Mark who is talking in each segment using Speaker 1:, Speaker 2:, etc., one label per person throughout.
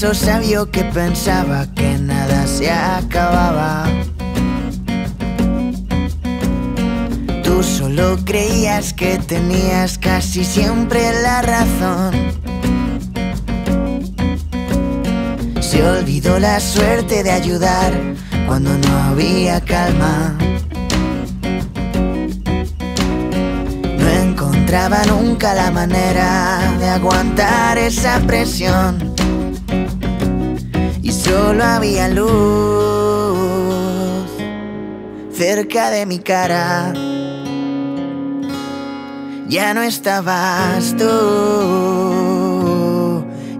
Speaker 1: paso sabio que pensaba que nada se acababa. Tú solo creías que tenías casi siempre la razón. Se olvidó la suerte de ayudar cuando no había calma. No encontraba nunca la manera de aguantar esa presión. Y solo había luz cerca de mi cara. Ya no estabas tú,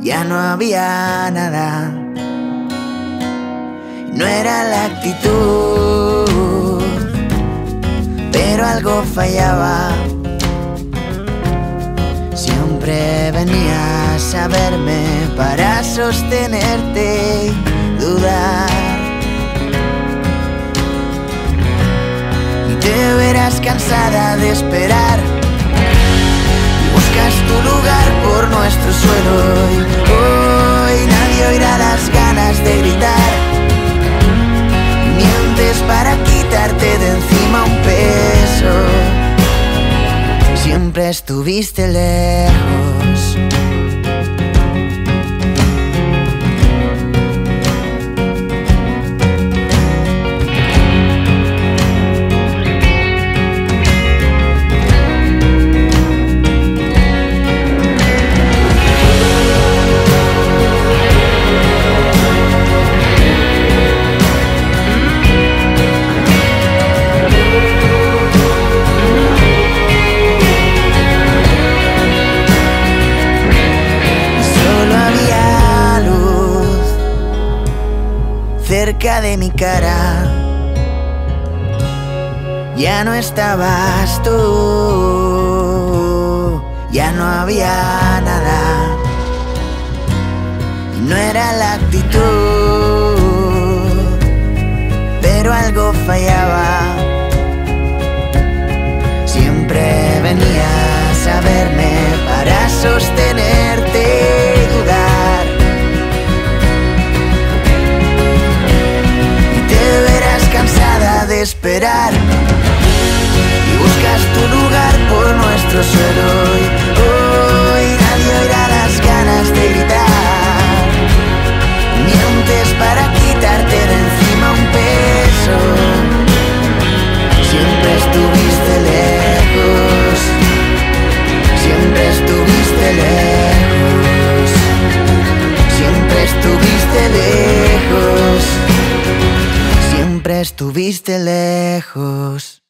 Speaker 1: ya no había nada. No era la actitud, pero algo fallaba. Siempre venías a verme para sostenerte y dudar. Y te verás cansada de esperar. Y buscas tu lugar por nuestro suelo. Estuviste lejos. Cerca de mi cara. Ya no estabas tú, ya no había nada. No era la actitud, pero algo fallaba. Siempre venías a verme para sostenerte esperar. Y buscas tu lugar por nuestro. Y hoy estuviste lejos.